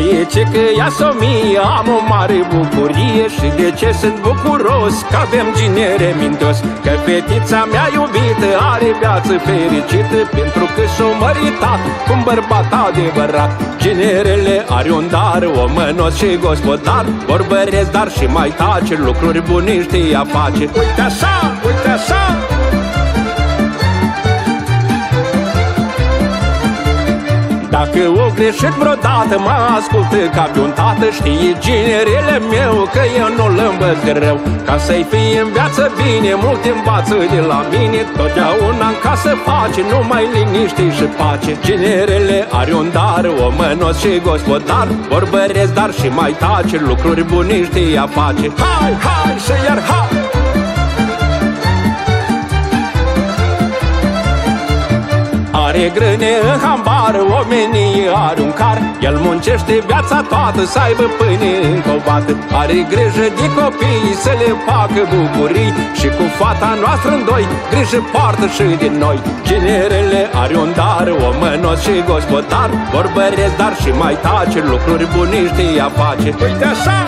zice că ea s-o mie Am o mare bucurie Și de ce sunt bucuros Că avem ginere mintos? Că fetița mea iubită Are viață fericită Pentru că s-o măritat Cu un bărbat adevărat. Ginerele are un dar Omănos și gospodar Vorbăresc dar și mai tace Lucruri bune știa face. Uite așa, uite așa Dacă o greșit vreodată Mă ascultă ca pe un tată Știe ginerele meu Că eu nu-l învăț greu Ca să-i fie în viață bine Mult învață de la mine Totdeauna în casă face Numai liniște și pace. Ginerele are un dar O mănos și gospodar Vorbăresc dar și mai tace Lucruri bune știa face. Hai, hai și iar hai Are grâne în hambar, omenii are un car. El muncește viața toată să aibă pâine în cobat Are grijă de copii să le facă bucurii. Și cu fata noastră în doi, grijă poartă și din noi. Ginerele are un dar, o mănos și gospodar. Vorbăresc dar și mai tace, lucruri bune știa face. Uite așa,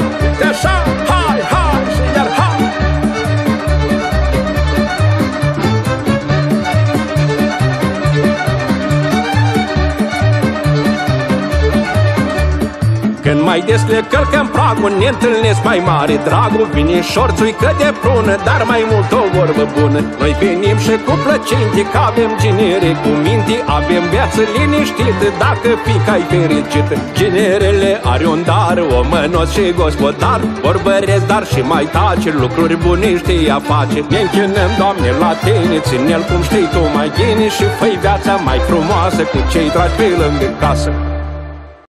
Când mai des le călcăm pragul Ne întâlnesc mai mare dragul. Vine șorțui că de prună Dar mai mult o vorbă bună. Noi venim și cu plăcinte Că avem ginere cu minte Avem viață liniștită. Dacă fica ai fericită Ginerele are un dar O mănos și gospodar. Vorbăresc dar și mai tace Lucruri bune știa face. Ne închinăm, Doamne, la tine Ține-l cum știi tu mai bine. Și fă viața mai frumoasă Cu cei dragi pe lângă casă